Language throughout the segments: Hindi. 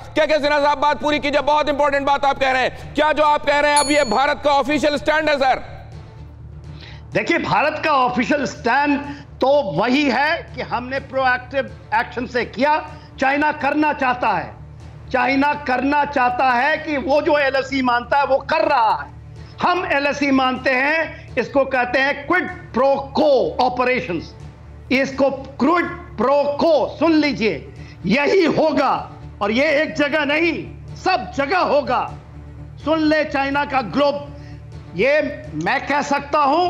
क्या क्या सिन्हा साहब, बात पूरी कीजिए, बहुत इंपॉर्टेंट बात आप कह रहे हैं। क्या जो आप कह रहे हैं, अब ये भारत का ऑफिशियल स्टैंड है सर देखिए, भारत का ऑफिशियल स्टैंड तो वही है कि हमने प्रोएक्टिव एक्शन से किया। चाइना करना चाहता है। चाइना करना चाहता है कि वो जो एलएसई मानता है, वो कर रहा है। हम एलएसई मानते हैं, इसको कहते हैं क्विड प्रो को ऑपरेशंस इसको क्विड प्रो को सुन लीजिए, यही होगा। और ये एक जगह नहीं, सब जगह होगा। सुन ले चाइना का ग्लोब। ये मैं कह सकता हूँ,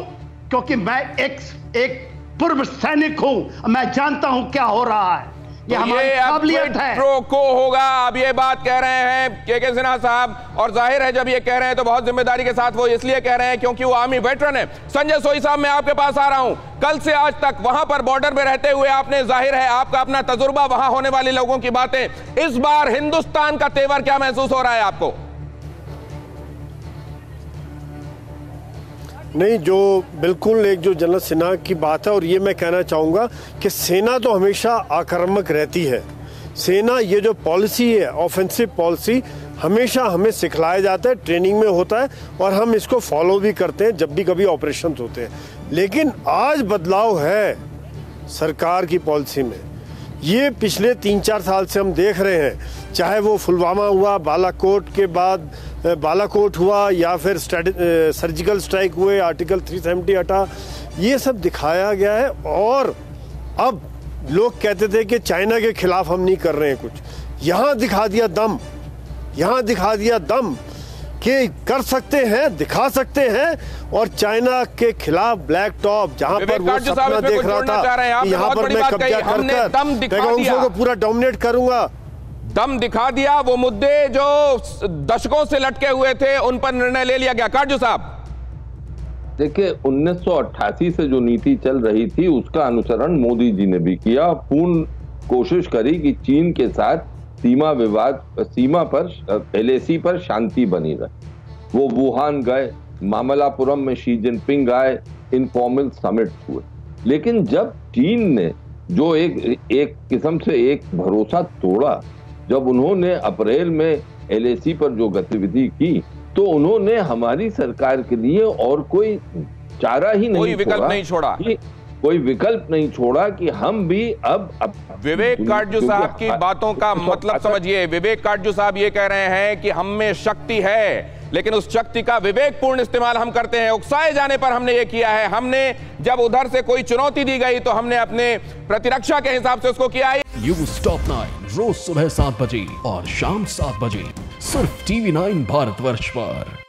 क्योंकि मैं एक एक पूर्व सैनिक हूँ मैं जानता हूँ क्या हो रहा है। ये तो हमारी ये अब काबिलियत है। प्रो को होगा अब ये बात कह रहे हैं के के सिन्हा साहब और ज़ाहिर है जब ये कह रहे हैं तो बहुत ज़िम्मेदारी के साथ वो इसलिए कह रहे हैं क्योंकि वो आर्मी वेटरन है। संजय सोई साहब मैं आपके पास आ रहा हूँ। कल से आज तक वहाँ पर बॉर्डर में रहते हुए आपने ज़ाहिर है आपका अपना तजुर्बा वहाँ होने वाले लोगों की बातें। इस बार हिंदुस्तान का तेवर क्या महसूस हो रहा है आपको? नहीं, जो बिल्कुल एक जो जनरल सिन्हा की बात है, और ये मैं कहना चाहूँगा कि सेना तो हमेशा आक्रामक रहती है। सेना ये जो पॉलिसी है, ऑफेंसिव पॉलिसी, हमेशा हमें सिखलाया जाता है, ट्रेनिंग में होता है, और हम इसको फॉलो भी करते हैं जब भी कभी ऑपरेशन होते हैं। लेकिन आज बदलाव है सरकार की पॉलिसी में। ये पिछले तीन चार साल से हम देख रहे हैं, चाहे वो फुलवामा हुआ, बालाकोट के बाद बालाकोट हुआ, या फिर सर्जिकल स्ट्राइक हुए, आर्टिकल 370 हटा, ये सब दिखाया गया है, और अब लोग कहते थे कि चाइना के खिलाफ हम नहीं कर रहे हैं कुछ। यहाँ दिखा दिया दम, यहाँ दिखा दिया दम कि कर सकते हैं दिखा सकते हैं और चाइना के खिलाफ ब्लैक टॉप जहाँ पर वो सपना देख रहा था यहाँ पर मैं कब्जा कर कर को पूरा डोमिनेट करूँगा। दम दिखा दिया वो मुद्दे जो दशकों से लटके हुए थे उन पर निर्णय ले लिया गया। काटजू साहब। देखिए 1988 से जो नीति चल रही थी उसका अनुसरण मोदी जी ने भी किया। पूर्ण कोशिश करी कि चीन के साथ सीमा विवाद सीमा पर एलएसी पर शांति बनी रहे। वो वुहान गए मामलापुरम में शी जिनपिंग आए इनफॉर्मल समिट हुए। लेकिन जब चीन ने जो एक एक किस्म से एक भरोसा तोड़ा जब उन्होंने अप्रैल में एलएसी पर जो गतिविधि की तो उन्होंने हमारी सरकार के लिए और कोई चारा ही नहीं कोई विकल्प नहीं छोड़ा। कोई विकल्प नहीं छोड़ा कि हम भी अब, अब विवेक काटजू साहब की बातों का मतलब समझिए। विवेक काटजू साहब ये कह रहे हैं कि हम में शक्ति है लेकिन उस शक्ति का विवेकपूर्ण इस्तेमाल हम करते हैं। उकसाए जाने पर हमने ये किया है। हमने जब उधर से कोई चुनौती दी गई तो हमने अपने प्रतिरक्षा के हिसाब से उसको किया। है यू स्टॉप नाइन रोज सुबह सात बजे और शाम सात बजे सिर्फ़ टीवी नाइन भारत वर्ष पर।